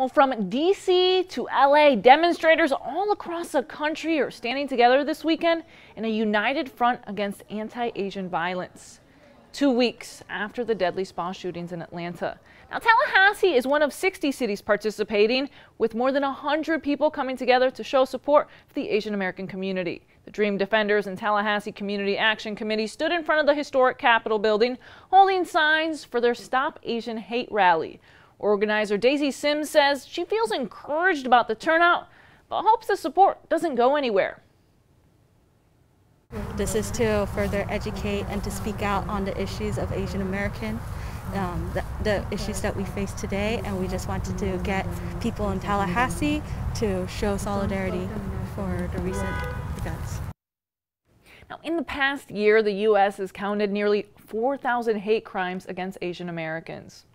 Well, from D.C. to L.A., demonstrators all across the country are standing together this weekend in a united front against anti-Asian violence. Two weeks after the deadly spa shootings in Atlanta. Now, Tallahassee is one of 60 cities participating, with more than 100 people coming together to show support for the Asian American community. The Dream Defenders and Tallahassee Community Action Committee stood in front of the historic Capitol building, holding signs for their Stop Asian Hate rally. Organizer Daisy Sims says she feels encouraged about the turnout, but hopes the support doesn't go anywhere. This is to further educate and to speak out on the issues of Asian American, um, the, the, issues that we face today, and we just wanted to get people in Tallahassee to show solidarity for the recent events. Now, in the past year, the U.S. has counted nearly 4,000 hate crimes against Asian Americans.